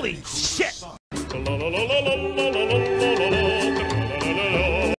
Holy shit!